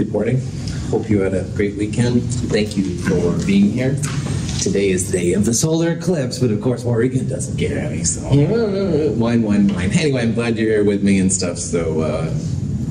Good morning. Hope you had a great weekend. Thank you for being here. Today is the day of the solar eclipse, but of course Morrigan doesn't get any, so wine, wine, wine. Anyway, I'm glad you're here with me and stuff, so uh,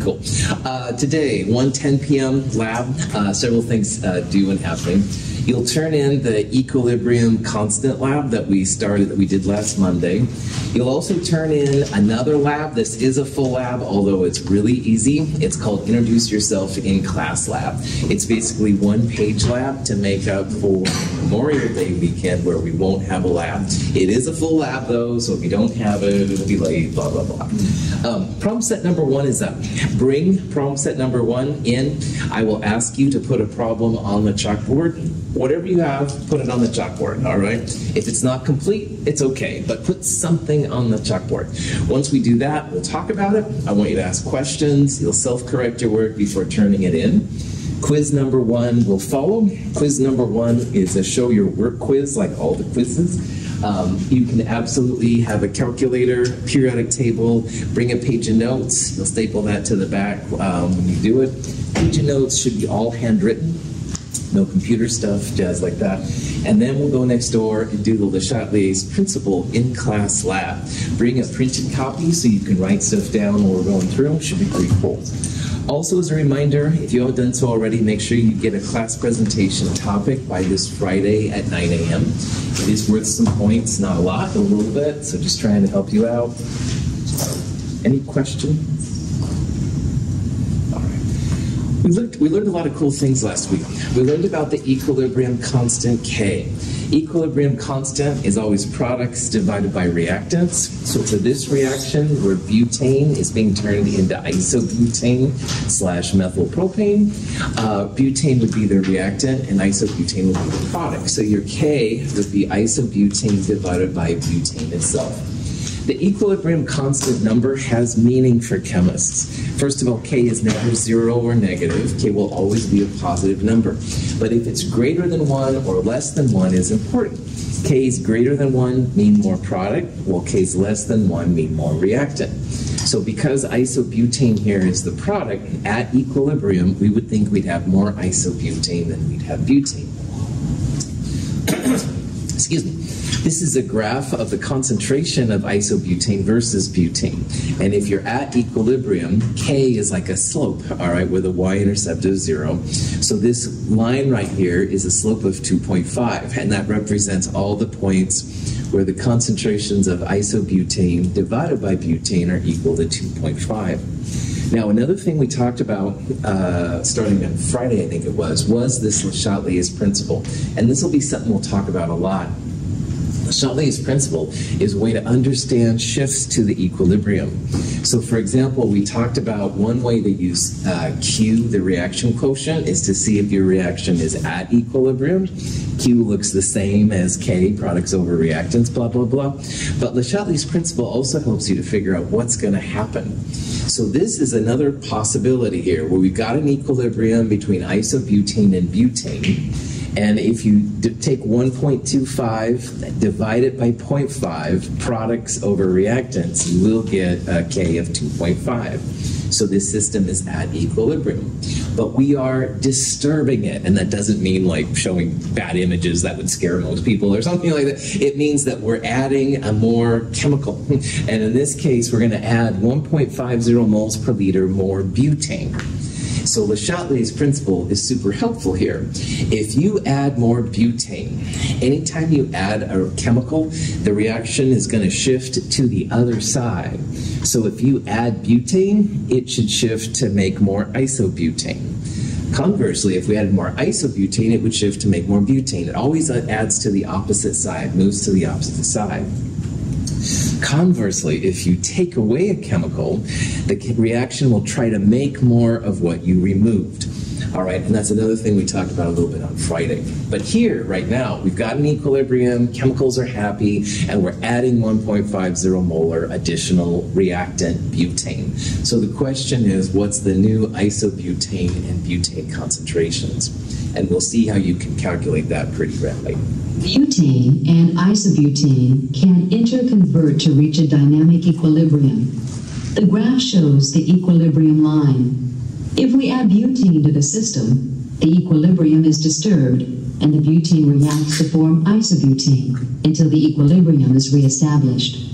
cool. Uh, today, 1:10 p.m. lab, uh, several things uh, due and happening. You'll turn in the equilibrium constant lab that we started, that we did last Monday. You'll also turn in another lab. This is a full lab, although it's really easy. It's called Introduce Yourself in Class Lab. It's basically one page lab to make up for Memorial Day weekend where we won't have a lab. It is a full lab though, so if you don't have it, it'll be late, blah, blah, blah. Um, set number one is up. Bring problem set number one in. I will ask you to put a problem on the chalkboard whatever you have, put it on the chalkboard, all right? If it's not complete, it's okay, but put something on the chalkboard. Once we do that, we'll talk about it. I want you to ask questions. You'll self-correct your work before turning it in. Quiz number one will follow. Quiz number one is a show your work quiz, like all the quizzes. Um, you can absolutely have a calculator, periodic table, bring a page of notes. You'll staple that to the back um, when you do it. Page of notes should be all handwritten no computer stuff, jazz like that. And then we'll go next door and do the Le Chatelier's principle in class lab. Bring a printed copy so you can write stuff down while we're going through. Should be pretty cool. Also, as a reminder, if you haven't done so already, make sure you get a class presentation topic by this Friday at 9 a.m. It is worth some points, not a lot, a little bit, so just trying to help you out. Any questions? All right. We learned, we learned a lot of cool things last week. We learned about the equilibrium constant K. Equilibrium constant is always products divided by reactants. So for this reaction, where butane is being turned into isobutane slash methylpropane, uh, butane would be the reactant and isobutane would be the product. So your K would be isobutane divided by butane itself. The equilibrium constant number has meaning for chemists. First of all, K is never zero or negative. K will always be a positive number. But if it's greater than one or less than one is important. K is greater than one mean more product, while K is less than one mean more reactant. So because isobutane here is the product, at equilibrium, we would think we'd have more isobutane than we'd have butane. Excuse me. This is a graph of the concentration of isobutane versus butane. And if you're at equilibrium, K is like a slope, all right, where the y-intercept is zero. So this line right here is a slope of 2.5, and that represents all the points where the concentrations of isobutane divided by butane are equal to 2.5. Now, another thing we talked about uh, starting on Friday, I think it was, was this Le Chatelier's principle. And this will be something we'll talk about a lot Chatelier's principle is a way to understand shifts to the equilibrium. So, for example, we talked about one way to use uh, Q, the reaction quotient, is to see if your reaction is at equilibrium. Q looks the same as K, products over reactants, blah, blah, blah. But Le Chatelier's principle also helps you to figure out what's going to happen. So this is another possibility here where we've got an equilibrium between isobutane and butane and if you take 1.25, divide it by 0.5, products over reactants, you will get a K of 2.5. So this system is at equilibrium. But we are disturbing it. And that doesn't mean like showing bad images that would scare most people or something like that. It means that we're adding a more chemical. And in this case, we're going to add 1.50 moles per liter more butane. So Le Chatelier's principle is super helpful here. If you add more butane, anytime you add a chemical, the reaction is going to shift to the other side. So if you add butane, it should shift to make more isobutane. Conversely, if we added more isobutane, it would shift to make more butane. It always adds to the opposite side, moves to the opposite side. Conversely, if you take away a chemical, the reaction will try to make more of what you removed. All right, and that's another thing we talked about a little bit on Friday. But here, right now, we've got an equilibrium, chemicals are happy, and we're adding 1.50 molar additional reactant butane. So the question is, what's the new isobutane and butane concentrations? And we'll see how you can calculate that pretty readily. Butane and isobutane can interconvert to reach a dynamic equilibrium. The graph shows the equilibrium line. If we add butane to the system, the equilibrium is disturbed and the butane reacts to form isobutane until the equilibrium is reestablished.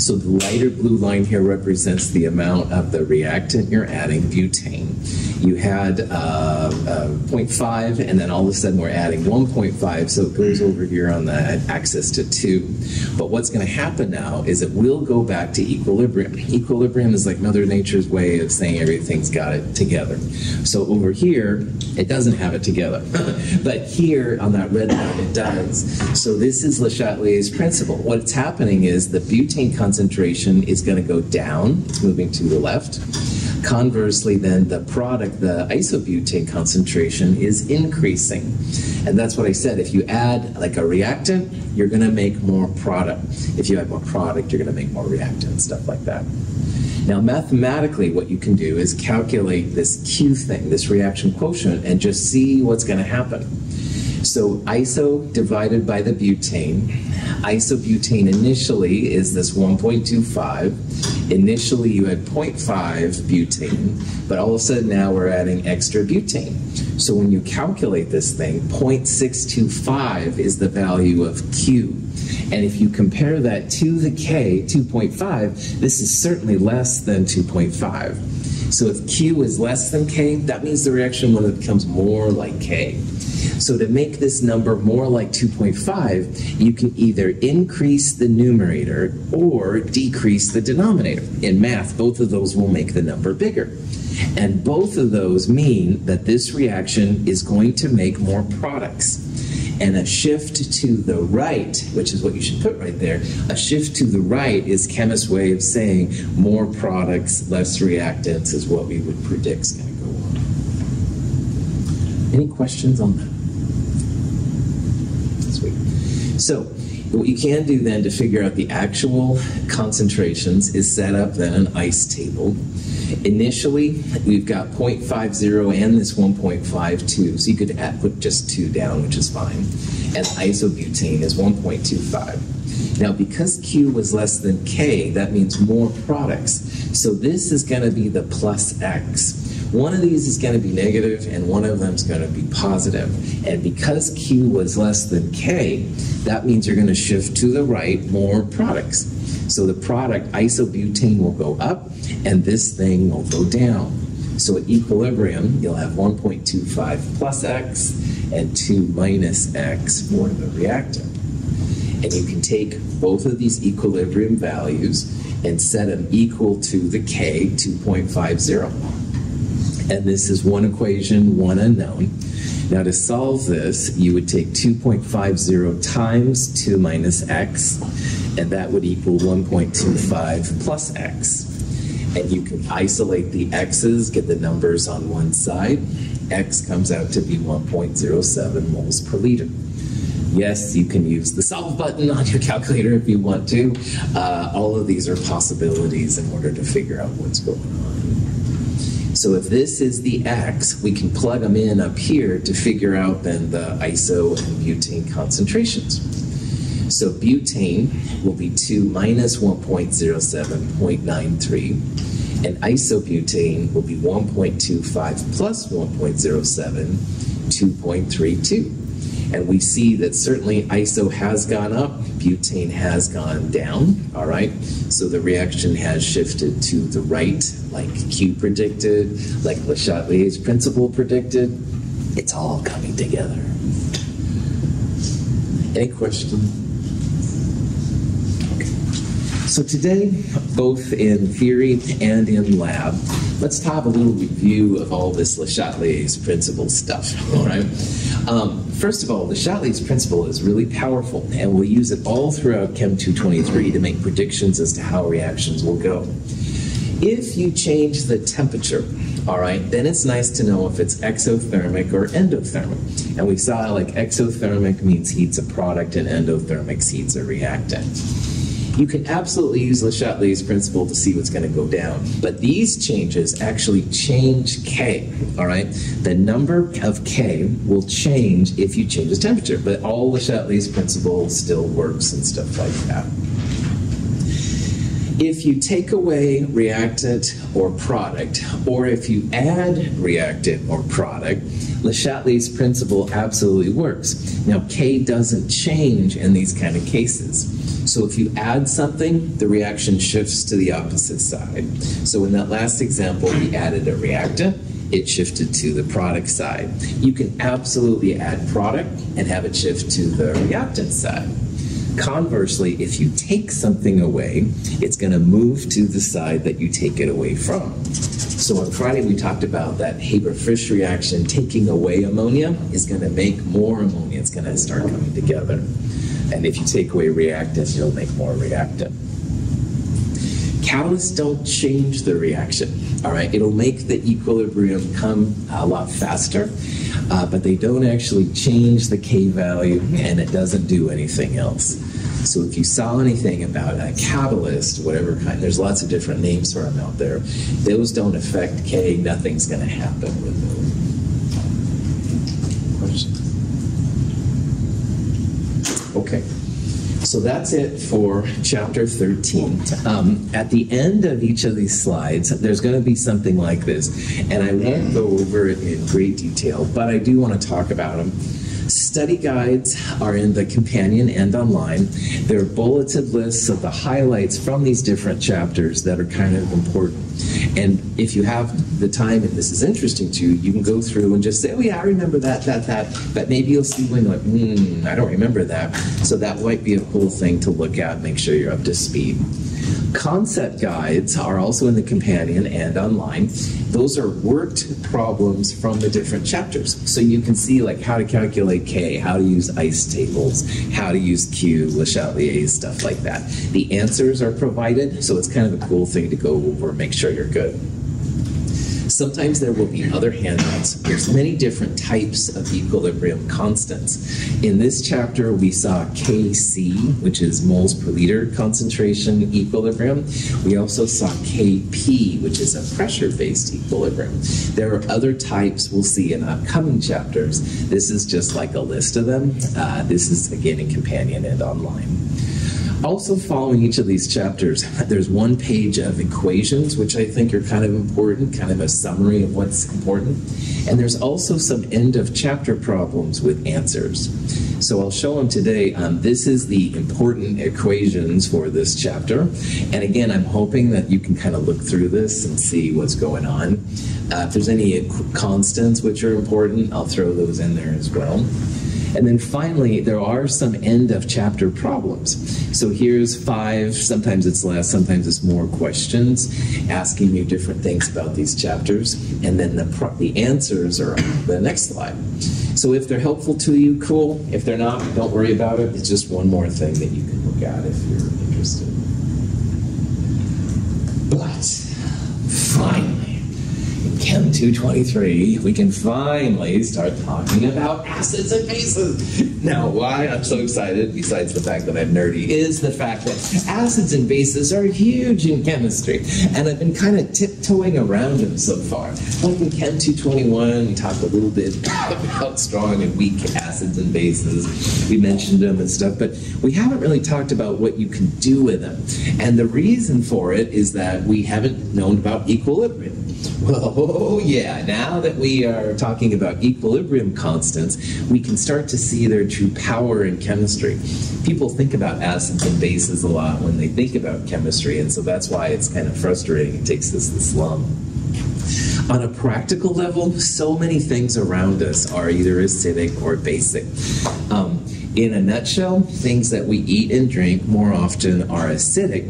So the lighter blue line here represents the amount of the reactant you're adding, butane. You had uh, uh, 0.5, and then all of a sudden we're adding 1.5, so it goes over here on the axis to 2. But what's going to happen now is it will go back to equilibrium. Equilibrium is like Mother Nature's way of saying everything's got it together. So over here, it doesn't have it together. but here on that red line, it does. So this is Le Chatelier's principle. What's happening is the butane concentration is going to go down, it's moving to the left. Conversely, then the product, the isobutane concentration is increasing. And that's what I said. If you add like a reactant, you're going to make more product. If you add more product, you're going to make more reactant, stuff like that. Now, mathematically, what you can do is calculate this Q thing, this reaction quotient, and just see what's going to happen. So iso divided by the butane. Isobutane initially is this 1.25. Initially you had 0.5 butane, but all of a sudden now we're adding extra butane. So when you calculate this thing, 0.625 is the value of Q. And if you compare that to the K, 2.5, this is certainly less than 2.5. So if Q is less than K, that means the reaction when it becomes more like K. So to make this number more like 2.5, you can either increase the numerator or decrease the denominator. In math, both of those will make the number bigger. And both of those mean that this reaction is going to make more products. And a shift to the right, which is what you should put right there, a shift to the right is chemist's way of saying more products, less reactants is what we would predict is going to go on. Any questions on that? So what you can do then to figure out the actual concentrations is set up then an ICE table. Initially, we've got 0.50 and this 1.52, so you could add, put just 2 down, which is fine. And isobutane is 1.25. Now, because Q was less than K, that means more products. So this is going to be the plus X. One of these is going to be negative and one of them is going to be positive. And because Q was less than K, that means you're going to shift to the right more products. So the product isobutane will go up and this thing will go down. So at equilibrium, you'll have 1.25 plus X and 2 minus X for the reactant. And you can take both of these equilibrium values and set them equal to the K 2.50 and this is one equation, one unknown. Now to solve this, you would take 2.50 times 2 minus x, and that would equal 1.25 plus x. And you can isolate the x's, get the numbers on one side. x comes out to be 1.07 moles per liter. Yes, you can use the solve button on your calculator if you want to. Uh, all of these are possibilities in order to figure out what's going on. So if this is the X, we can plug them in up here to figure out then the iso and butane concentrations. So butane will be 2 minus 1.07.93, and isobutane will be 1.25 plus 1.07, 2.32. And we see that certainly ISO has gone up, butane has gone down, all right? So the reaction has shifted to the right, like Q predicted, like Le Chatelier's principle predicted. It's all coming together. Any questions? So today, both in theory and in lab, let's have a little review of all this Le Chatelier's principle stuff, all right? Um, first of all, Le Chatelier's principle is really powerful, and we'll use it all throughout Chem 223 to make predictions as to how reactions will go. If you change the temperature, all right, then it's nice to know if it's exothermic or endothermic. And we saw like exothermic means heats a product and endothermic heats a reactant you can absolutely use Le Chatelier's principle to see what's going to go down. But these changes actually change K, all right? The number of K will change if you change the temperature, but all Le Chatelier's principle still works and stuff like that. If you take away reactant or product, or if you add reactant or product, Le Chatelier's principle absolutely works. Now, K doesn't change in these kind of cases. So if you add something, the reaction shifts to the opposite side. So in that last example, we added a reactant, it shifted to the product side. You can absolutely add product and have it shift to the reactant side. Conversely, if you take something away, it's going to move to the side that you take it away from. So on Friday, we talked about that Haber-Bosch reaction. Taking away ammonia is going to make more ammonia. It's going to start coming together. And if you take away reactants, you'll make more reactant. Catalysts don't change the reaction. All right, it'll make the equilibrium come a lot faster, uh, but they don't actually change the K value, and it doesn't do anything else. So if you saw anything about a catalyst, whatever kind, there's lots of different names for them out there. Those don't affect K. Nothing's going to happen with them. Questions? Okay. So that's it for chapter 13. Um, at the end of each of these slides, there's going to be something like this. And I won't go over it in great detail, but I do want to talk about them. Study guides are in the companion and online. They're bulleted lists of the highlights from these different chapters that are kind of important. And if you have the time and this is interesting to you, you can go through and just say, oh yeah, I remember that, that, that. But maybe you'll see one like, hmm, I don't remember that. So that might be a cool thing to look at, make sure you're up to speed. Concept guides are also in the companion and online. Those are worked problems from the different chapters. So you can see like how to calculate K, how to use ICE tables, how to use Q, Le Chatelier, stuff like that. The answers are provided, so it's kind of a cool thing to go over make sure you're good. Sometimes there will be other handouts. There's many different types of equilibrium constants. In this chapter, we saw Kc, which is moles per liter concentration equilibrium. We also saw Kp, which is a pressure-based equilibrium. There are other types we'll see in upcoming chapters. This is just like a list of them. Uh, this is again in companion and online. Also, following each of these chapters, there's one page of equations, which I think are kind of important, kind of a summary of what's important. And there's also some end of chapter problems with answers. So I'll show them today. Um, this is the important equations for this chapter. And again, I'm hoping that you can kind of look through this and see what's going on. Uh, if there's any constants which are important, I'll throw those in there as well. And then finally, there are some end of chapter problems. So here's five, sometimes it's less, sometimes it's more questions, asking you different things about these chapters. And then the, the answers are on the next slide. So if they're helpful to you, cool. If they're not, don't worry about it. It's just one more thing that you can look at if you're interested. But finally, Chem 223, we can finally start talking about acids and bases. Now, why I'm so excited, besides the fact that I'm nerdy, is the fact that acids and bases are huge in chemistry. And I've been kind of tiptoeing around them so far. Like in Chem 221, we talked a little bit about strong and weak acids and bases. We mentioned them and stuff, but we haven't really talked about what you can do with them. And the reason for it is that we haven't known about equilibrium. Well, oh yeah, now that we are talking about equilibrium constants, we can start to see their true power in chemistry. People think about acids and bases a lot when they think about chemistry, and so that's why it's kind of frustrating. It takes us this long. On a practical level, so many things around us are either acidic or basic. Um, in a nutshell, things that we eat and drink more often are acidic,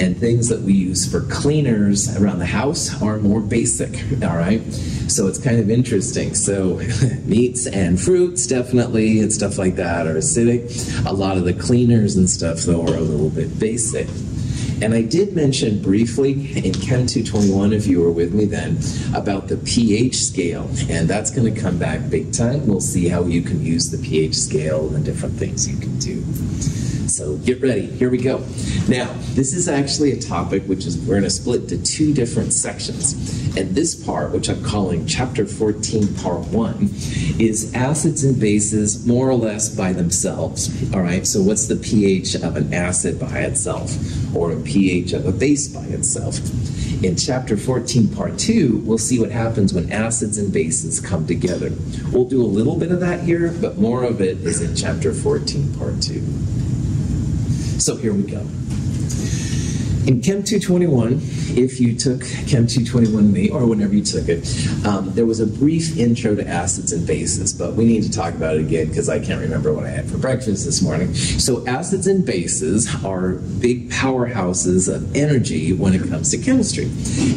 and things that we use for cleaners around the house are more basic, all right? So it's kind of interesting. So meats and fruits, definitely, and stuff like that are acidic. A lot of the cleaners and stuff, though, are a little bit basic. And I did mention briefly in Chem 221, if you were with me then, about the pH scale. And that's going to come back big time. We'll see how you can use the pH scale and different things you can do. So get ready. Here we go. Now, this is actually a topic which is we're going to split into two different sections. And this part, which I'm calling Chapter 14, Part 1, is acids and bases more or less by themselves. All right, so what's the pH of an acid by itself, or a pH of a base by itself? In Chapter 14, Part 2, we'll see what happens when acids and bases come together. We'll do a little bit of that here, but more of it is in Chapter 14, Part 2. So here we go. In Chem 221, if you took Chem 221 or whenever you took it, um, there was a brief intro to acids and bases, but we need to talk about it again because I can't remember what I had for breakfast this morning. So acids and bases are big powerhouses of energy when it comes to chemistry,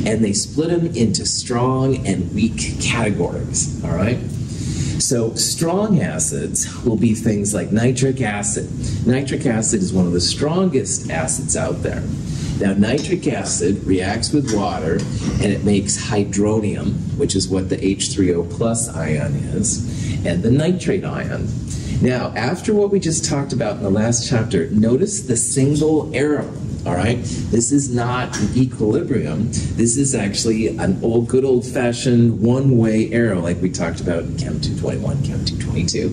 and they split them into strong and weak categories, all right? So strong acids will be things like nitric acid. Nitric acid is one of the strongest acids out there. Now, nitric acid reacts with water and it makes hydronium, which is what the H3O plus ion is, and the nitrate ion. Now, after what we just talked about in the last chapter, notice the single arrow. All right, this is not an equilibrium. This is actually an old, good old-fashioned one-way arrow, like we talked about in Chem 221, Chem 222.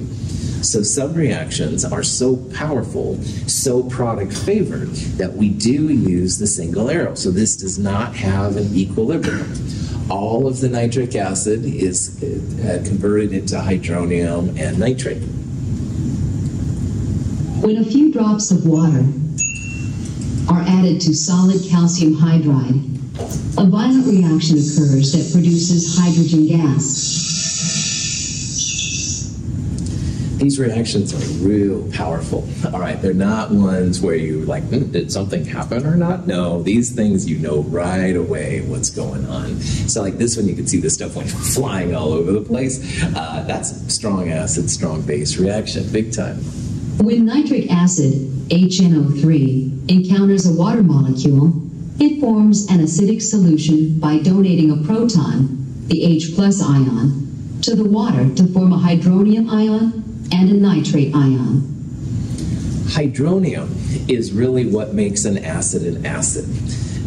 So some reactions are so powerful, so product favored, that we do use the single arrow. So this does not have an equilibrium. All of the nitric acid is uh, converted into hydronium and nitrate. When a few drops of water are added to solid calcium hydride, a violent reaction occurs that produces hydrogen gas. these reactions are real powerful. All right, they're not ones where you like, hmm, did something happen or not? No, these things you know right away what's going on. So like this one, you can see the stuff went flying all over the place. Uh, that's strong acid, strong base reaction, big time. When nitric acid, HNO3, encounters a water molecule, it forms an acidic solution by donating a proton, the H plus ion, to the water to form a hydronium ion and a nitrate ion. Hydronium is really what makes an acid an acid.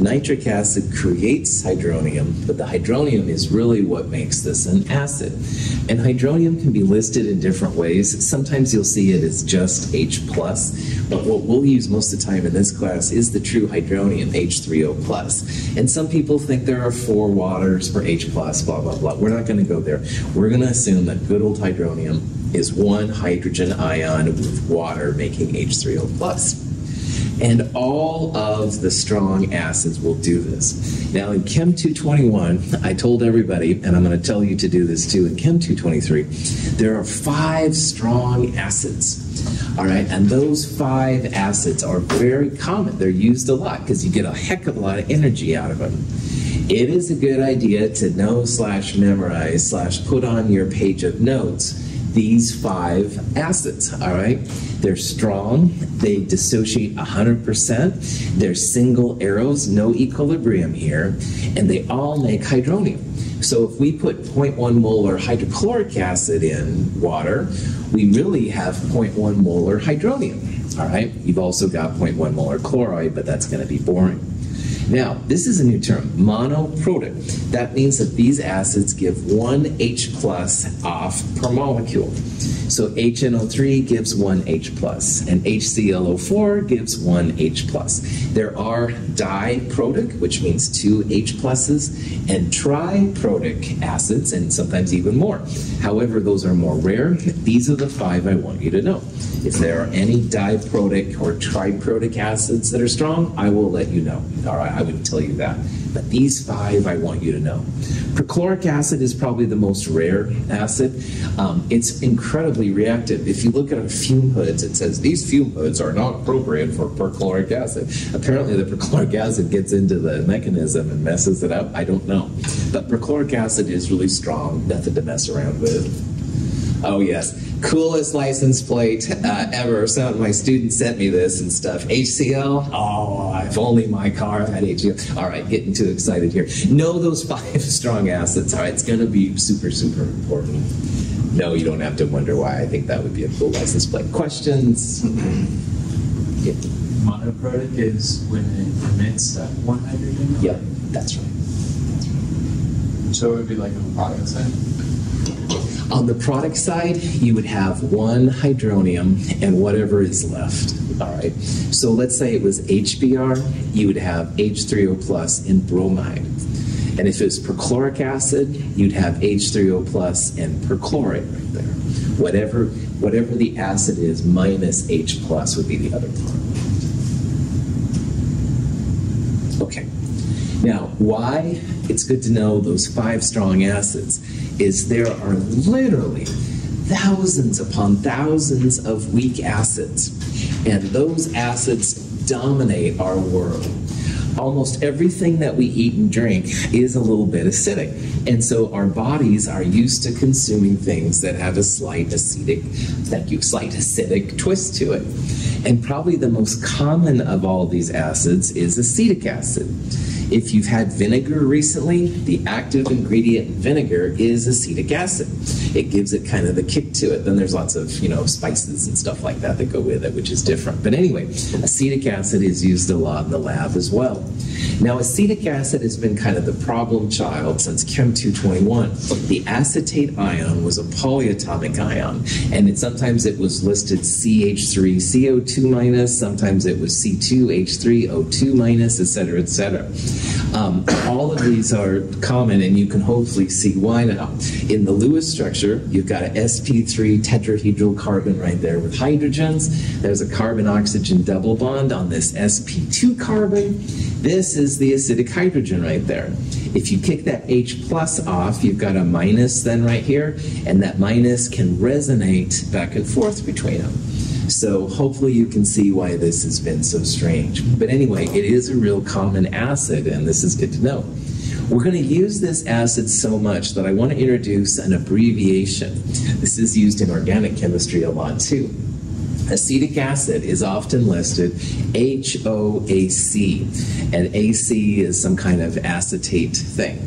Nitric acid creates hydronium, but the hydronium is really what makes this an acid. And hydronium can be listed in different ways. Sometimes you'll see it as just H+, plus, but what we'll use most of the time in this class is the true hydronium, H3O+. And some people think there are four waters for H+, plus, blah, blah, blah. We're not going to go there. We're going to assume that good old hydronium is one hydrogen ion with water making H3O+. And all of the strong acids will do this. Now in Chem 221, I told everybody, and I'm going to tell you to do this too in Chem 223, there are five strong acids. All right, and those five acids are very common. They're used a lot because you get a heck of a lot of energy out of them. It is a good idea to know slash memorize slash put on your page of notes these five acids, all right? They're strong, they dissociate 100%, they're single arrows, no equilibrium here, and they all make hydronium. So if we put 0.1 molar hydrochloric acid in water, we really have 0.1 molar hydronium, all right? You've also got 0.1 molar chloride, but that's gonna be boring. Now, this is a new term, monoprotic. That means that these acids give one H plus off per molecule. So HNO3 gives one H plus, and HClO4 gives one H plus. There are diprotic, which means two H pluses, and triprotic acids, and sometimes even more. However, those are more rare. These are the five I want you to know. If there are any diprotic or triprotic acids that are strong, I will let you know. All right, I would tell you that. But these five I want you to know. Perchloric acid is probably the most rare acid. Um, it's incredibly reactive. If you look at our fume hoods, it says these fume hoods are not appropriate for perchloric acid. Apparently, the perchloric acid gets into the mechanism and messes it up. I don't know. But perchloric acid is really strong, nothing to mess around with. Oh, yes coolest license plate uh, ever. Some of my students sent me this and stuff. HCL? Oh, if only my car had HCL. All right, getting too excited here. Know those five strong acids. All right, it's going to be super, super important. No, you don't have to wonder why. I think that would be a cool license plate. Questions? Yeah. Monoprotic is when it emits that one hydrogen? Yeah, that's right. So it would be like on the product side? On the product side, you would have one hydronium and whatever is left. All right. So let's say it was HBr, you would have H3O and bromide. And if it was perchloric acid, you'd have H3O plus and perchlorate right there. Whatever, whatever the acid is minus H plus would be the other part. Okay. Now, why it's good to know those five strong acids is there are literally thousands upon thousands of weak acids, and those acids dominate our world. Almost everything that we eat and drink is a little bit acidic. And so our bodies are used to consuming things that have a slight acidic, thank you, slight acidic twist to it. And probably the most common of all these acids is acetic acid. If you've had vinegar recently, the active ingredient in vinegar is acetic acid. It gives it kind of the kick to it. Then there's lots of, you know, spices and stuff like that that go with it, which is different. But anyway, acetic acid is used a lot in the lab as well. Now, acetic acid has been kind of the problem child since Chem 221. The acetate ion was a polyatomic ion, and it, sometimes it was listed CH3CO2 minus, sometimes it was C2H3O2 minus, et cetera, et cetera. Um, all of these are common, and you can hopefully see why now. In the Lewis structure, you've got an sp3 tetrahedral carbon right there with hydrogens. There's a carbon-oxygen double bond on this sp2 carbon. This is the acidic hydrogen right there. If you kick that H plus off, you've got a minus then right here, and that minus can resonate back and forth between them. So hopefully you can see why this has been so strange. But anyway, it is a real common acid, and this is good to know. We're going to use this acid so much that I want to introduce an abbreviation. This is used in organic chemistry a lot too. Acetic acid is often listed HOAC, and AC is some kind of acetate thing.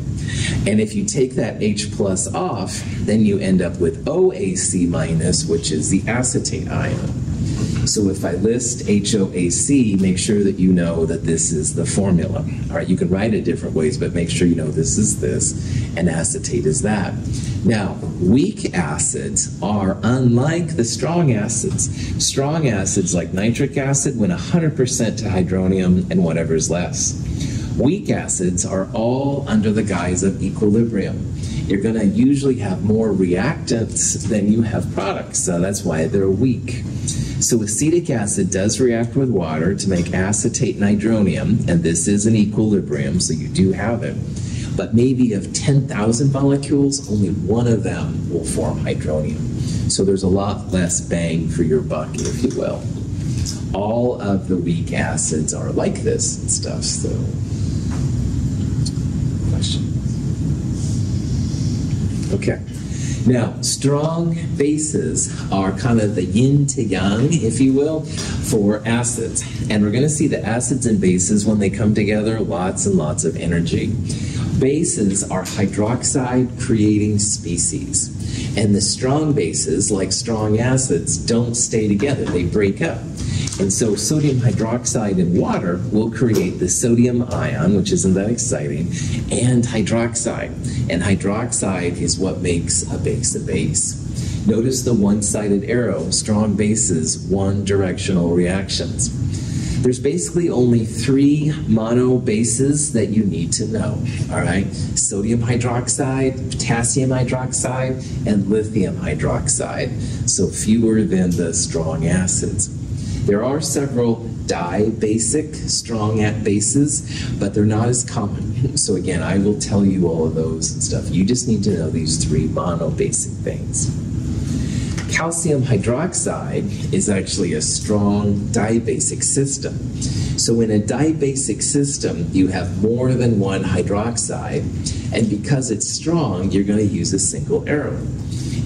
And if you take that H plus off, then you end up with OAC minus, which is the acetate ion. So if I list HOAC, make sure that you know that this is the formula. All right, you can write it different ways, but make sure you know this is this and acetate is that. Now, weak acids are unlike the strong acids. Strong acids like nitric acid went 100% to hydronium and whatever's less. Weak acids are all under the guise of equilibrium. You're going to usually have more reactants than you have products, so that's why they're weak. So acetic acid does react with water to make acetate nidronium, and this is an equilibrium, so you do have it. But maybe of 10,000 molecules, only one of them will form hydronium. So there's a lot less bang for your buck, if you will. All of the weak acids are like this and stuff, so. Question? Okay. Now, strong bases are kind of the yin to yang, if you will, for acids. And we're going to see the acids and bases when they come together, lots and lots of energy. Bases are hydroxide creating species. And the strong bases, like strong acids, don't stay together, they break up. And so sodium hydroxide in water will create the sodium ion, which isn't that exciting, and hydroxide. And hydroxide is what makes a base a base. Notice the one-sided arrow, strong bases, one directional reactions. There's basically only three mono bases that you need to know, all right? Sodium hydroxide, potassium hydroxide, and lithium hydroxide. So fewer than the strong acids. There are several di-basic strong at bases, but they're not as common. So again, I will tell you all of those and stuff. You just need to know these three mono-basic things. Calcium hydroxide is actually a strong dibasic system. So in a dibasic system, you have more than one hydroxide, and because it's strong, you're going to use a single arrow.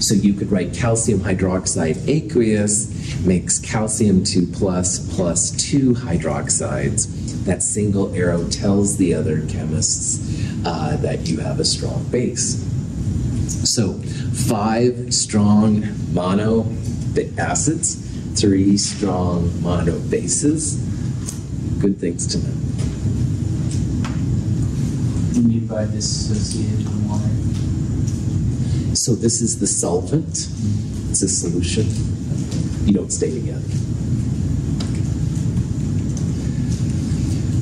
So you could write calcium hydroxide aqueous makes calcium 2 plus plus 2 hydroxides. That single arrow tells the other chemists uh, that you have a strong base. So five strong mono acids, three strong mono bases. Good things to know. You mean by dissociated in water? So this is the solvent. It's a solution. You don't stay together.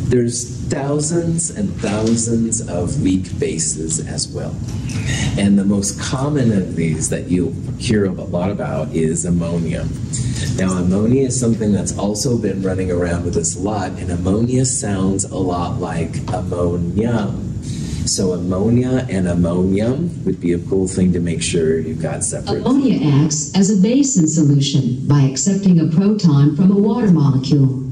There's thousands and thousands of weak bases as well. And the most common of these that you'll hear a lot about is ammonia. Now, ammonia is something that's also been running around with us a lot, and ammonia sounds a lot like ammonium. So ammonia and ammonium would be a cool thing to make sure you've got separate. Ammonia acts as a base in solution by accepting a proton from a water molecule.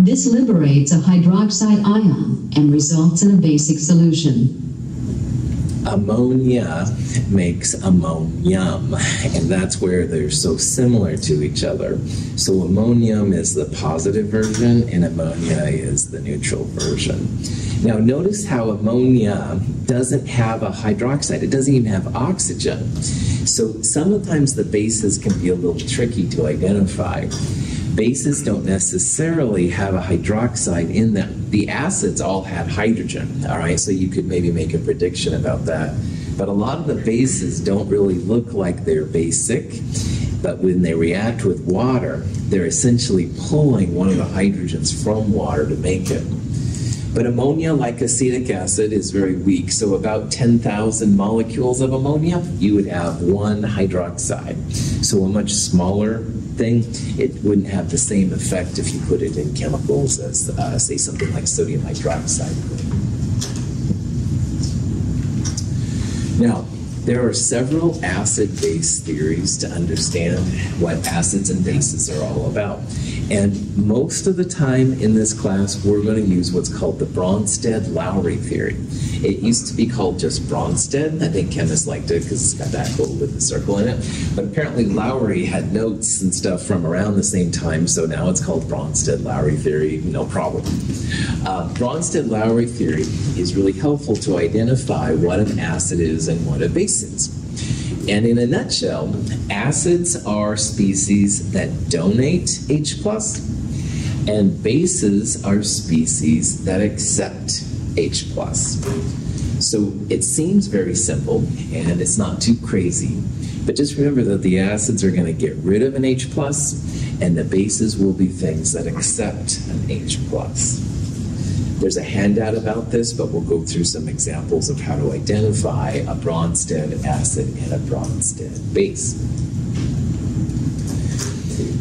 This liberates a hydroxide ion and results in a basic solution. Ammonia makes ammonium, and that's where they're so similar to each other. So ammonium is the positive version, and ammonia is the neutral version. Now, notice how ammonia doesn't have a hydroxide, it doesn't even have oxygen. So sometimes the bases can be a little tricky to identify bases don't necessarily have a hydroxide in them. The acids all had hydrogen, all right, so you could maybe make a prediction about that. But a lot of the bases don't really look like they're basic, but when they react with water, they're essentially pulling one of the hydrogens from water to make it. But ammonia, like acetic acid, is very weak. So about 10,000 molecules of ammonia, you would have one hydroxide. So a much smaller thing, it wouldn't have the same effect if you put it in chemicals as, uh, say, something like sodium hydroxide Now, there are several acid-base theories to understand what acids and bases are all about. And most of the time in this class, we're going to use what's called the Bronsted-Lowry theory. It used to be called just Bronsted. I think chemists liked it because it's got that cool with the circle in it. But apparently Lowry had notes and stuff from around the same time, so now it's called Bronsted-Lowry theory, no problem. Uh, Bronsted-Lowry theory is really helpful to identify what an acid is and what a base is. And in a nutshell, acids are species that donate H plus, and bases are species that accept H plus. So it seems very simple, and it's not too crazy. But just remember that the acids are going to get rid of an H plus, and the bases will be things that accept an H plus. There's a handout about this, but we'll go through some examples of how to identify a Bronsted acid and a Bronsted base.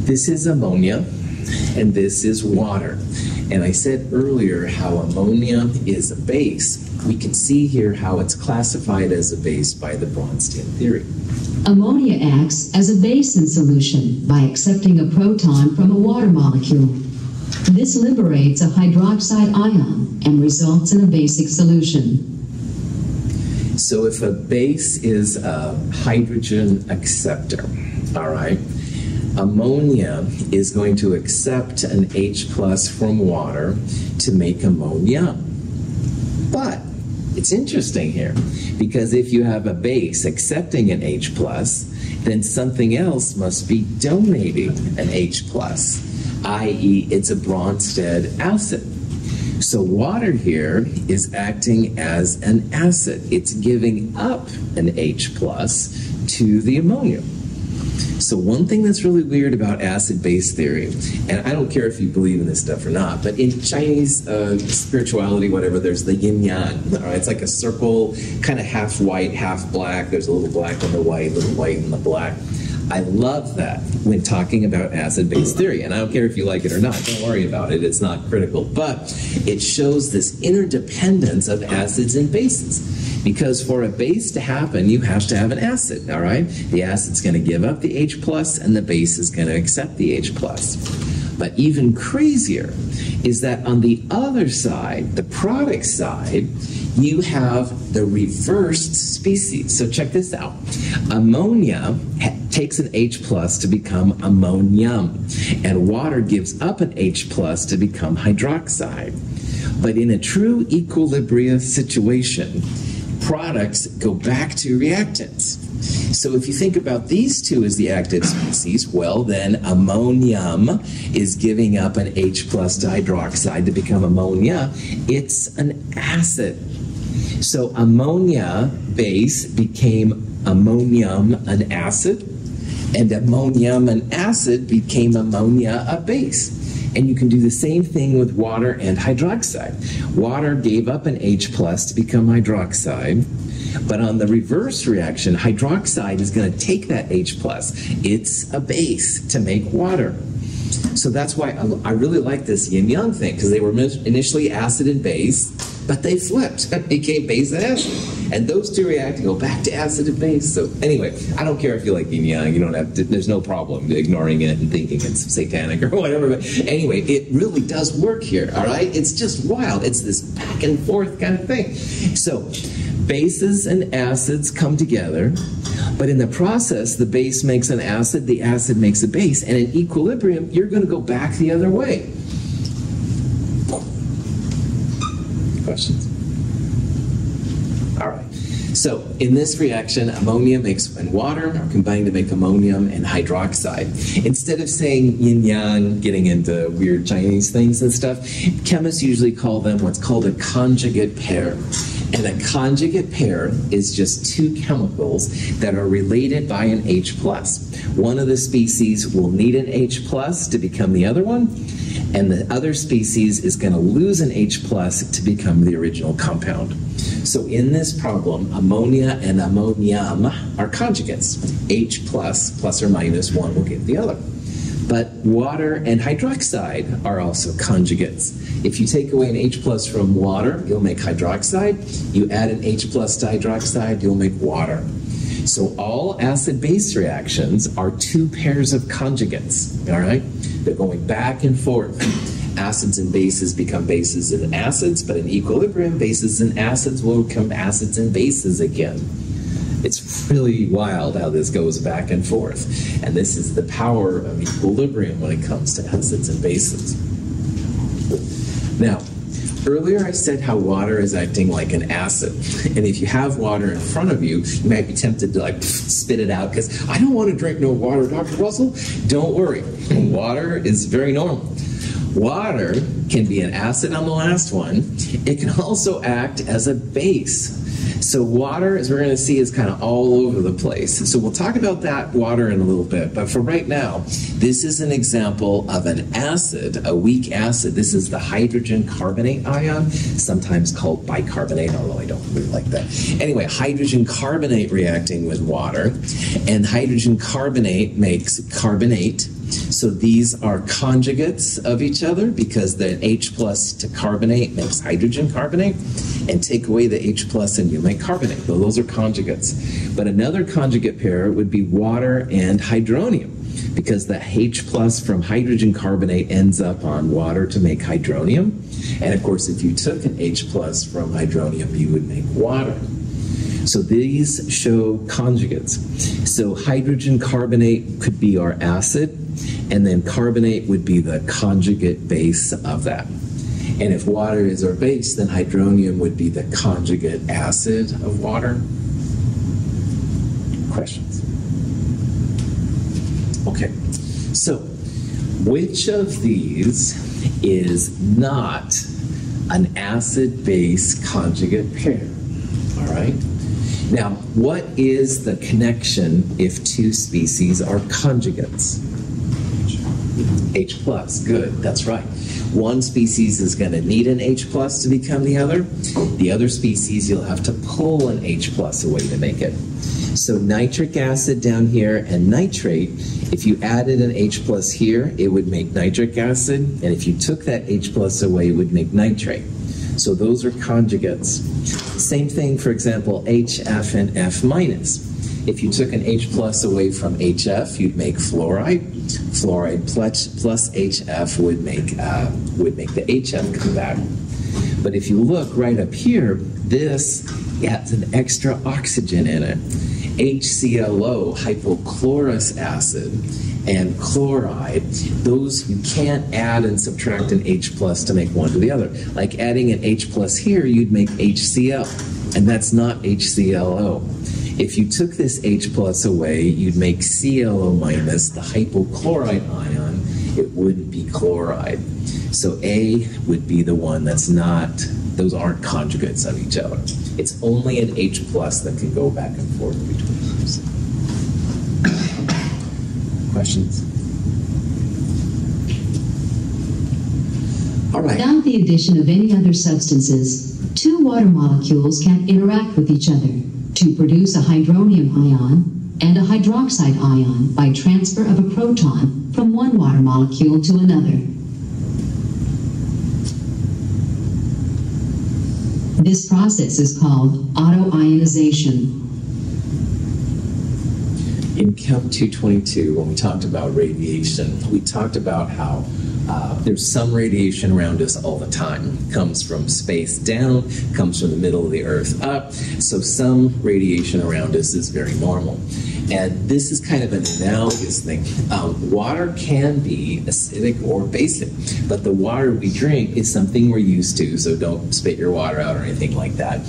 This is ammonia, and this is water. And I said earlier how ammonia is a base. We can see here how it's classified as a base by the Bronsted theory. Ammonia acts as a base in solution by accepting a proton from a water molecule. This liberates a hydroxide ion and results in a basic solution. So if a base is a hydrogen acceptor, all right, ammonia is going to accept an H plus from water to make ammonia. But it's interesting here because if you have a base accepting an H plus, then something else must be donating an H plus i.e., it's a Bronsted acid. So water here is acting as an acid. It's giving up an H plus to the ammonia. So one thing that's really weird about acid-base theory, and I don't care if you believe in this stuff or not, but in Chinese uh, spirituality, whatever, there's the yin-yang. It's like a circle, kind of half white, half black. There's a little black on the white, a little white in the black. I love that when talking about acid base mm. theory. And I don't care if you like it or not, don't worry about it, it's not critical. But it shows this interdependence of acids and bases. Because for a base to happen, you have to have an acid, all right? The acid's going to give up the H plus, and the base is going to accept the H plus. But even crazier is that on the other side, the product side, you have the reversed species. So check this out. Ammonia takes an H plus to become ammonium, and water gives up an H plus to become hydroxide. But in a true equilibria situation, products go back to reactants. So if you think about these two as the active species, well, then ammonium is giving up an H plus dihydroxide to become ammonia. It's an acid. So ammonia base became ammonium, an acid, and ammonium, an acid, became ammonia, a base. And you can do the same thing with water and hydroxide. Water gave up an H plus to become hydroxide. But on the reverse reaction, hydroxide is going to take that H plus. It's a base to make water. So that's why I really like this yin yang thing because they were initially acid and base, but they flipped became base and acid. And those two react and go back to acid and base. So anyway, I don't care if you like yin yang. You don't have to, there's no problem ignoring it and thinking it's satanic or whatever. But anyway, it really does work here. All right, it's just wild. It's this back and forth kind of thing. So bases and acids come together, but in the process, the base makes an acid, the acid makes a base, and in equilibrium, you're going to go back the other way. Questions? All right. So in this reaction, ammonia makes and water are combined to make ammonium and hydroxide. Instead of saying yin yang, getting into weird Chinese things and stuff, chemists usually call them what's called a conjugate pair. And a conjugate pair is just two chemicals that are related by an H plus. One of the species will need an H plus to become the other one, and the other species is going to lose an H plus to become the original compound. So in this problem, ammonia and ammonium are conjugates. H plus, plus or minus one will give the other. But water and hydroxide are also conjugates. If you take away an H plus from water, you'll make hydroxide. You add an H plus to hydroxide, you'll make water. So all acid-base reactions are two pairs of conjugates, all right? They're going back and forth. Acids and bases become bases and acids, but in equilibrium, bases and acids will become acids and bases again. It's really wild how this goes back and forth. And this is the power of equilibrium when it comes to acids and bases. Now, Earlier, I said how water is acting like an acid. And if you have water in front of you, you might be tempted to like spit it out because I don't want to drink no water, Dr. Russell. Don't worry. Water is very normal. Water can be an acid on the last one. It can also act as a base. So water, as we're going to see, is kind of all over the place. So we'll talk about that water in a little bit. But for right now, this is an example of an acid, a weak acid. This is the hydrogen carbonate ion, sometimes called bicarbonate, although I don't really like that. Anyway, hydrogen carbonate reacting with water, and hydrogen carbonate makes carbonate so these are conjugates of each other because the H plus to carbonate makes hydrogen carbonate, and take away the H plus and you make carbonate. So those are conjugates. But another conjugate pair would be water and hydronium because the H plus from hydrogen carbonate ends up on water to make hydronium. And of course, if you took an H plus from hydronium, you would make water. So these show conjugates. So hydrogen carbonate could be our acid, and then carbonate would be the conjugate base of that. And if water is our base, then hydronium would be the conjugate acid of water. Questions? Okay, so which of these is not an acid base conjugate pair? All right. Now, what is the connection if two species are conjugates? H plus, good, that's right. One species is going to need an H plus to become the other. The other species, you'll have to pull an H plus away to make it. So nitric acid down here and nitrate, if you added an H plus here, it would make nitric acid. And if you took that H plus away, it would make nitrate. So those are conjugates. Same thing, for example, HF and F minus. If you took an H plus away from HF, you'd make fluoride. Fluoride plus, plus HF would make uh, would make the HF come back. But if you look right up here, this has an extra oxygen in it. HClO, hypochlorous acid, and chloride, those you can't add and subtract an H plus to make one to the other. Like adding an H plus here, you'd make HCl, and that's not HClO. If you took this H plus away, you'd make ClO minus, the hypochlorite ion. It wouldn't be chloride. So A would be the one that's not, those aren't conjugates of each other. It's only an H plus that can go back and forth between those. Questions? All right. Without the addition of any other substances, two water molecules can interact with each other to produce a hydronium ion and a hydroxide ion by transfer of a proton from one water molecule to another. This process is called autoionization. In Chem 222, when we talked about radiation, we talked about how uh, there's some radiation around us all the time. It comes from space down, comes from the middle of the Earth up. So some radiation around us is very normal. And this is kind of an analogous thing. Um, water can be acidic or basic, but the water we drink is something we're used to, so don't spit your water out or anything like that.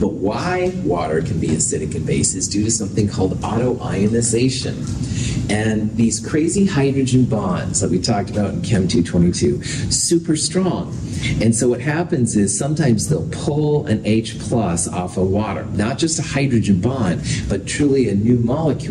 But why water can be acidic and base is due to something called autoionization. And these crazy hydrogen bonds that we talked about in Chem 222, super strong. And so what happens is sometimes they'll pull an H plus off of water, not just a hydrogen bond, but truly a new molecule.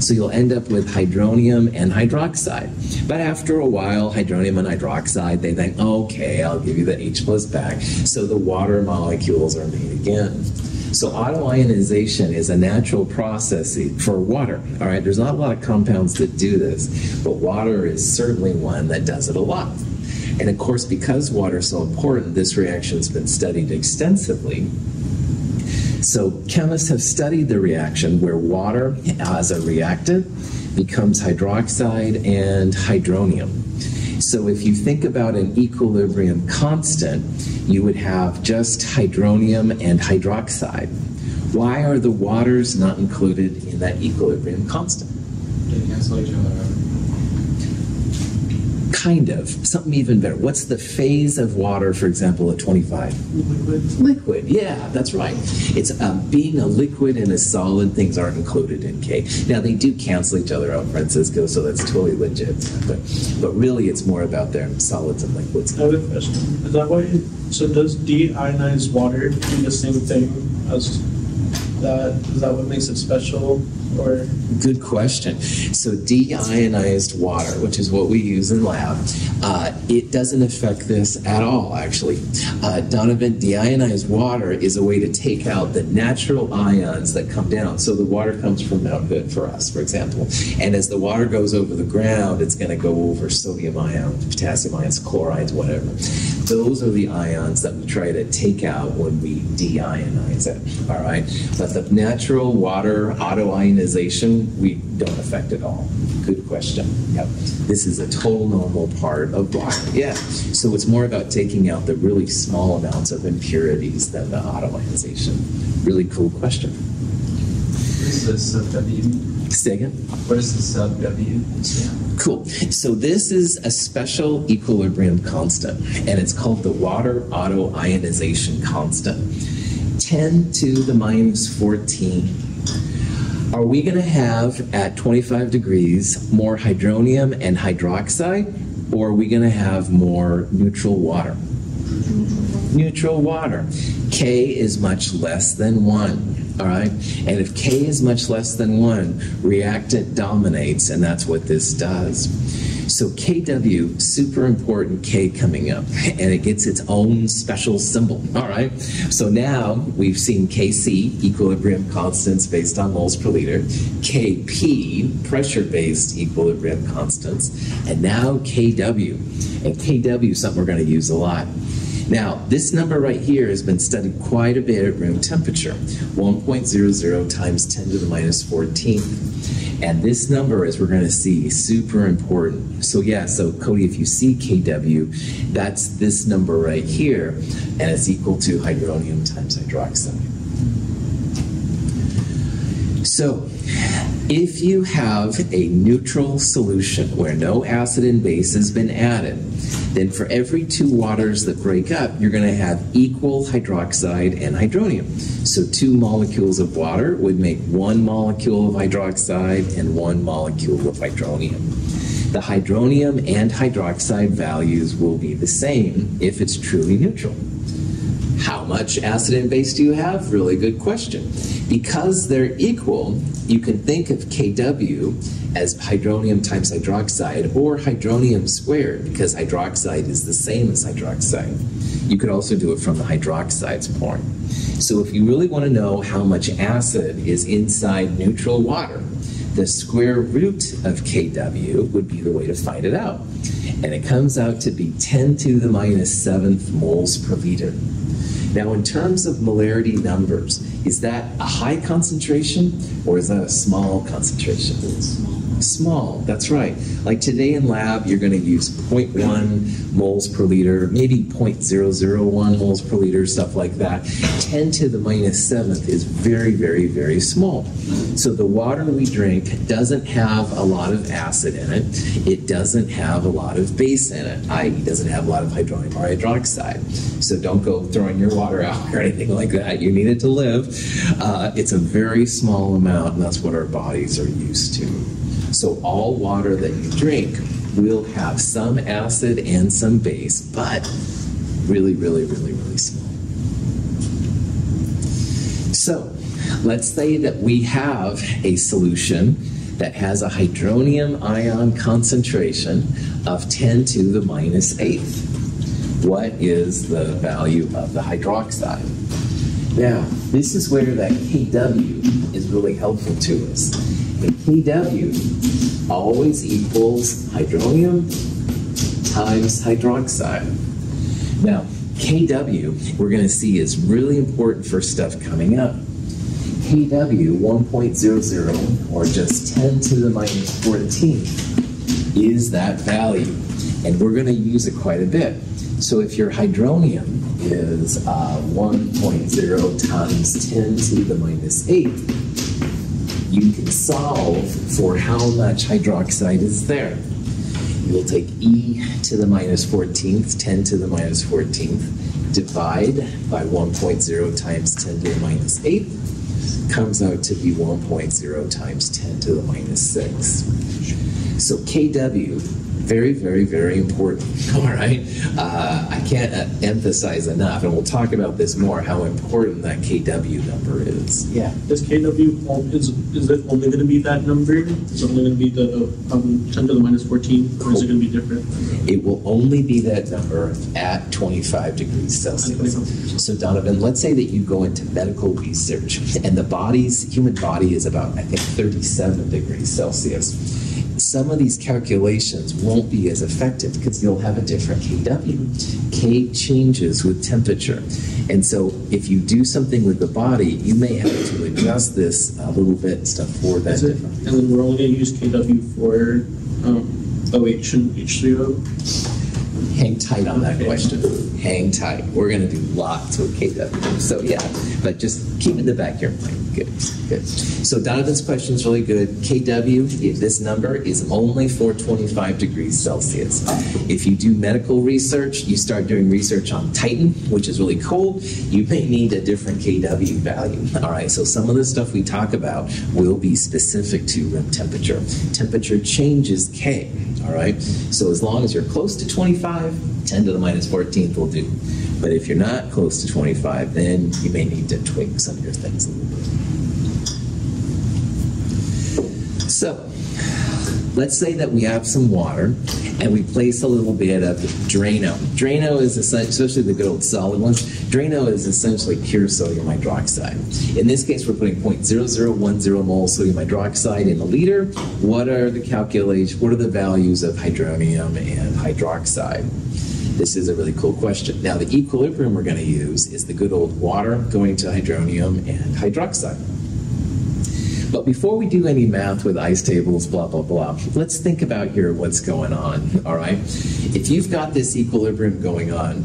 So you'll end up with hydronium and hydroxide. But after a while, hydronium and hydroxide, they think, okay, I'll give you the H plus back. So the water molecules are made again. So autoionization is a natural process for water. All right, there's not a lot of compounds that do this, but water is certainly one that does it a lot. And of course, because water is so important, this reaction has been studied extensively. So chemists have studied the reaction where water as a reactant becomes hydroxide and hydronium. So if you think about an equilibrium constant, you would have just hydronium and hydroxide. Why are the waters not included in that equilibrium constant? They cancel each other out. Kind of. Something even better. What's the phase of water, for example, at 25? Liquid. Liquid, yeah, that's right. It's um, being a liquid and a solid, things aren't included in K. Now, they do cancel each other out, Francisco, so that's totally legit. But, but really, it's more about their solids and liquids. I have a question. Is that why? So does deionized water do the same thing as that? Is that what makes it special? Or Good question. So deionized water, which is what we use in lab, uh, it doesn't affect this at all, actually. Uh, Donovan, deionized water is a way to take out the natural ions that come down. So the water comes from Mount Hood for us, for example. And as the water goes over the ground, it's going to go over sodium ions, potassium ions, chlorides, whatever. Those are the ions that we try to take out when we deionize it. All right. But the natural water autoionization, we don't affect at all. Good question. Yep. This is a total normal part of water. Yeah. So it's more about taking out the really small amounts of impurities than the autoionization. Really cool question. What is the sub W? Say again? What is the sub W? Cool. So this is a special equilibrium constant, and it's called the water autoionization constant. 10 to the minus 14. Are we going to have at 25 degrees more hydronium and hydroxide, or are we going to have more neutral water? Neutral water. K is much less than 1. All right? And if K is much less than 1, reactant dominates, and that's what this does. So KW, super important K coming up, and it gets its own special symbol. All right. So now we've seen KC, equilibrium constants based on moles per liter, KP, pressure-based equilibrium constants, and now KW. And KW is something we're going to use a lot. Now, this number right here has been studied quite a bit at room temperature, 1.00 times 10 to the minus 14. And this number, as we're going to see, is super important. So yeah, so Cody, if you see KW, that's this number right here, and it's equal to hydronium times hydroxide. So, if you have a neutral solution where no acid and base has been added, then for every two waters that break up, you're going to have equal hydroxide and hydronium. So two molecules of water would make one molecule of hydroxide and one molecule of hydronium. The hydronium and hydroxide values will be the same if it's truly neutral. How much acid and base do you have? Really good question. Because they're equal, you can think of Kw as hydronium times hydroxide or hydronium squared because hydroxide is the same as hydroxide. You could also do it from the hydroxide's point. So if you really want to know how much acid is inside neutral water, the square root of Kw would be the way to find it out. And it comes out to be 10 to the minus 7th moles per liter. Now, in terms of molarity numbers, is that a high concentration or is that a small concentration? Small, that's right. Like today in lab, you're going to use 0.1 moles per liter, maybe 0.001 moles per liter, stuff like that. 10 to the minus seventh is very, very, very small. So the water we drink doesn't have a lot of acid in it. It doesn't have a lot of base in it, i.e., doesn't have a lot of hydronium or hydroxide. So don't go throwing your water out or anything like that. You need it to live. Uh, it's a very small amount, and that's what our bodies are used to. So all water that you drink will have some acid and some base, but really, really, really, really small. So let's say that we have a solution that has a hydronium ion concentration of 10 to the minus eighth. What is the value of the hydroxide? Now, this is where that Kw is really helpful to us. Kw always equals hydronium times hydroxide. Now, Kw, we're going to see, is really important for stuff coming up. Kw 1.00, or just 10 to the minus 14, is that value. And we're going to use it quite a bit. So if your hydronium is uh, 1.0 times 10 to the minus 8, you can solve for how much hydroxide is there. You'll take e to the minus 14th, 10 to the minus 14th, divide by 1.0 times 10 to the minus 8, comes out to be 1.0 times 10 to the minus 6. So Kw very, very, very important. All right. Uh, I can't uh, emphasize enough, and we'll talk about this more, how important that KW number is. Yeah. Is KW, is, is it only gonna be that number? Is it only gonna be the, um, ten to the minus fourteen, or is it gonna be different? It will only be that number at 25 degrees Celsius. So Donovan, let's say that you go into medical research and the body's, human body is about, I think, 37 degrees Celsius. Some of these calculations won't be as effective because you'll have a different KW. K changes with temperature. And so if you do something with the body, you may have to adjust this a little bit and stuff for that it, and then we're only gonna use KW for, um, OH and H3O? Hang tight on that question. Hang tight. We're going to do lots with KW. So yeah, but just keep in the back of your mind. Good, good. So Donovan's question is really good. KW, this number is only for 25 degrees Celsius. If you do medical research, you start doing research on Titan, which is really cool. You may need a different KW value. All right. So some of the stuff we talk about will be specific to room temperature. Temperature changes K. All right. So as long as you're close to 25, 10 to the minus 14th will do. But if you're not close to 25, then you may need to tweak some of your things a little bit. So, let's say that we have some water and we place a little bit of Drano. Drano is especially the good old solid ones. Drano is essentially pure sodium hydroxide. In this case, we're putting 0.0010 moles sodium hydroxide in a liter. What are the calculations? What are the values of hydronium and hydroxide? This is a really cool question. Now, the equilibrium we're going to use is the good old water going to hydronium and hydroxide. But before we do any math with ICE tables, blah, blah, blah, let's think about here what's going on, all right? If you've got this equilibrium going on,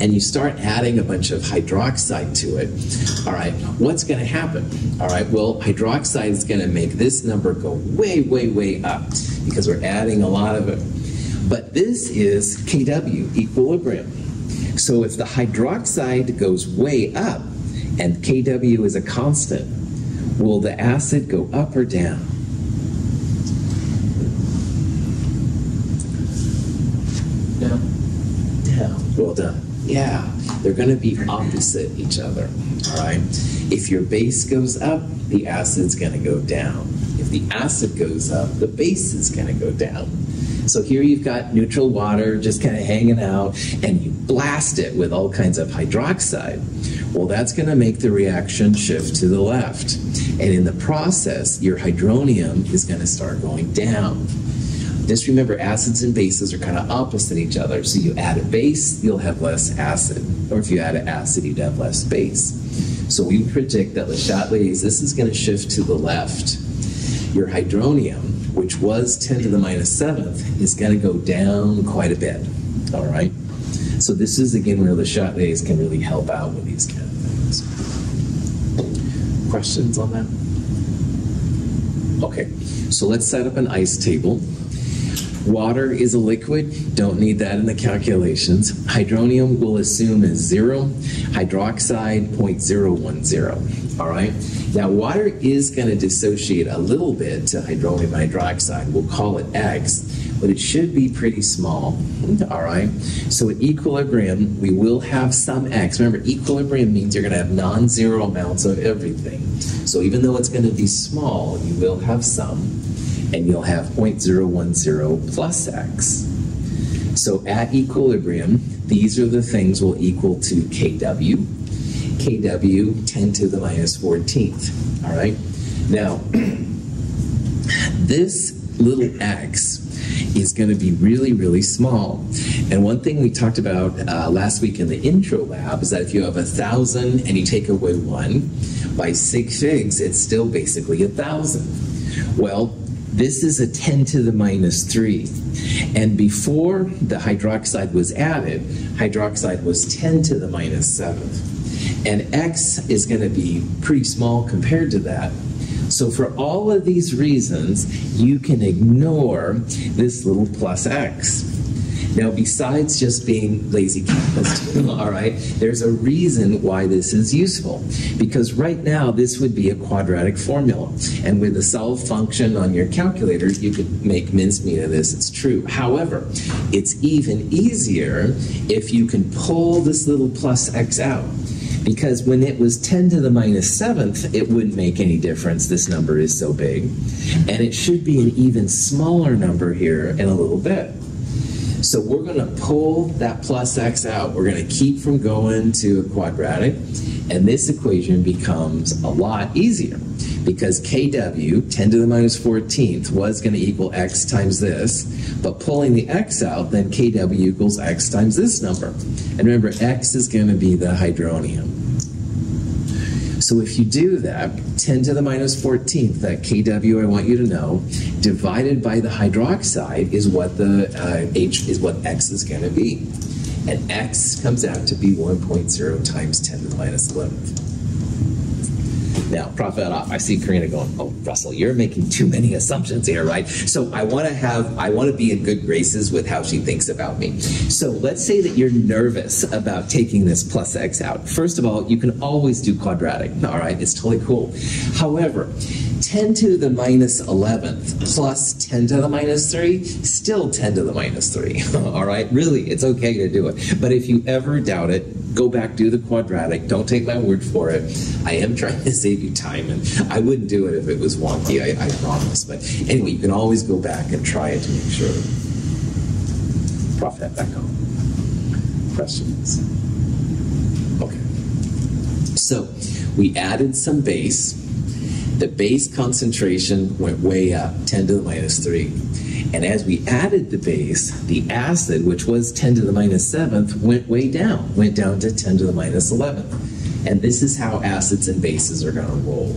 and you start adding a bunch of hydroxide to it, all right, what's going to happen? All right, well, hydroxide is going to make this number go way, way, way up because we're adding a lot of it. But this is Kw, equilibrium. So if the hydroxide goes way up and Kw is a constant, will the acid go up or down? Down. Down. Well done. Yeah, they're going to be opposite each other. All right. If your base goes up, the acid's going to go down. If the acid goes up, the base is going to go down. So here you've got neutral water just kind of hanging out, and you blast it with all kinds of hydroxide. Well, that's going to make the reaction shift to the left. And in the process, your hydronium is going to start going down. Just remember, acids and bases are kind of opposite each other. So you add a base, you'll have less acid. Or if you add an acid, you'd have less base. So we predict that with Le Chatelier's, this is going to shift to the left. Your hydronium, which was 10 to the minus 7th, is going to go down quite a bit. All right? So this is, again, where the Le Chatelier's can really help out with these kind of things. Questions on that? Okay, so let's set up an ICE table. Water is a liquid, don't need that in the calculations. Hydronium we'll assume is zero, hydroxide 0.010. All right. Now, water is going to dissociate a little bit to hydronium hydroxide. We'll call it X, but it should be pretty small. All right. So at equilibrium, we will have some X. Remember, equilibrium means you're going to have non zero amounts of everything. So even though it's going to be small, you will have some and you'll have 0.010 plus x. So at equilibrium, these are the things will equal to kW. kW 10 to the minus 14th. All right. Now, this little x is going to be really, really small. And one thing we talked about uh, last week in the intro lab is that if you have a thousand and you take away one, by six figs, it's still basically a thousand. Well, this is a 10 to the minus 3. And before the hydroxide was added, hydroxide was 10 to the minus 7th. And x is going to be pretty small compared to that. So for all of these reasons, you can ignore this little plus x. Now, besides just being lazy chemist, all right, there's a reason why this is useful. Because right now, this would be a quadratic formula. And with a solve function on your calculator, you could make mincemeat of this. It's true. However, it's even easier if you can pull this little plus x out because when it was 10 to the minus 7th, it wouldn't make any difference. This number is so big. And it should be an even smaller number here in a little bit. So we're going to pull that plus x out. We're going to keep from going to a quadratic. And this equation becomes a lot easier because kW, 10 to the minus 14th, was going to equal x times this. But pulling the x out, then kW equals x times this number. And remember, x is going to be the hydronium. So if you do that, 10 to the minus 14th, that kW I want you to know, divided by the hydroxide is what the uh, H is what X is going to be. And X comes out to be 1.0 times 10 to the minus 11th. Now, Prophet, I see Karina going, oh, Russell, you're making too many assumptions here, right? So I want to have, I want to be in good graces with how she thinks about me. So let's say that you're nervous about taking this plus x out. First of all, you can always do quadratic, all right? It's totally cool. However, 10 to the minus 11th plus 10 to the minus 3, still 10 to the minus 3. All right? Really, it's okay to do it. But if you ever doubt it, go back, do the quadratic. Don't take my word for it. I am trying to save you time, and I wouldn't do it if it was wonky, I, I promise. But anyway, you can always go back and try it to make sure. Back on. Questions? Okay. So we added some base the base concentration went way up, 10 to the minus 3. And as we added the base, the acid, which was 10 to the minus 7th, went way down, went down to 10 to the minus 11th. And this is how acids and bases are going to roll.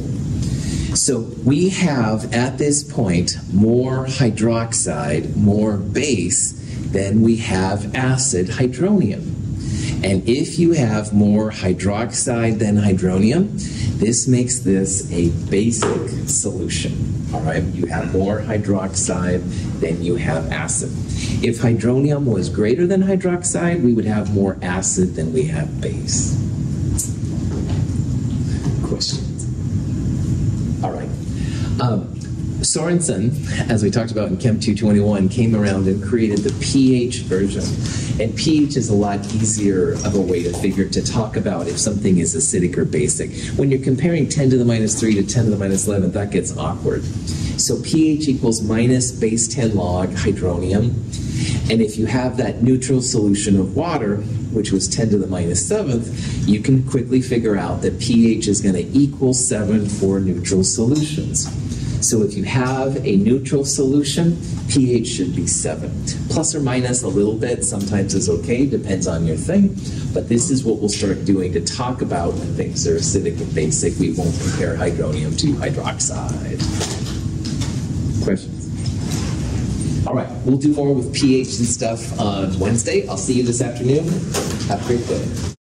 So we have, at this point, more hydroxide, more base, than we have acid hydronium. And if you have more hydroxide than hydronium, this makes this a basic solution. All right, you have more hydroxide than you have acid. If hydronium was greater than hydroxide, we would have more acid than we have base. All right. Um, Sorensen, as we talked about in Chem 221, came around and created the pH version. And pH is a lot easier of a way to figure to talk about if something is acidic or basic. When you're comparing 10 to the minus 3 to 10 to the minus 11, that gets awkward. So pH equals minus base 10 log hydronium. And if you have that neutral solution of water, which was 10 to the minus 7th, you can quickly figure out that pH is going to equal 7 for neutral solutions. So if you have a neutral solution, pH should be 7. Plus or minus a little bit, sometimes is okay, depends on your thing. But this is what we'll start doing to talk about when things are acidic and basic. We won't compare hydronium to hydroxide. Questions? All right, we'll do more with pH and stuff on Wednesday. I'll see you this afternoon. Have a great day.